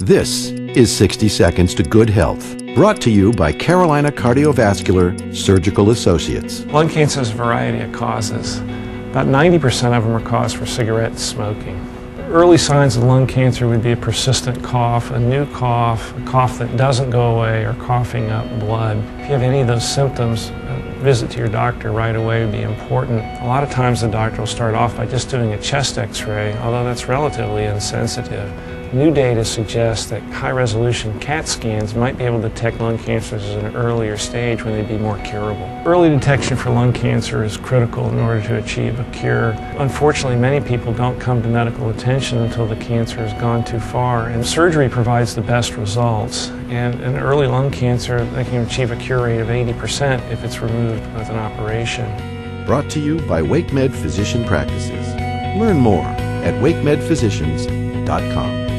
This is 60 Seconds to Good Health, brought to you by Carolina Cardiovascular Surgical Associates. Lung cancer has a variety of causes. About 90% of them are caused for cigarette smoking. Early signs of lung cancer would be a persistent cough, a new cough, a cough that doesn't go away, or coughing up blood. If you have any of those symptoms, a visit to your doctor right away would be important. A lot of times the doctor will start off by just doing a chest x-ray, although that's relatively insensitive. New data suggests that high-resolution CAT scans might be able to detect lung cancers at an earlier stage when they'd be more curable. Early detection for lung cancer is critical in order to achieve a cure. Unfortunately, many people don't come to medical attention until the cancer has gone too far, and surgery provides the best results. And in early lung cancer, they can achieve a cure rate of 80% if it's removed with an operation. Brought to you by WakeMed Physician Practices. Learn more at wakemedphysicians.com.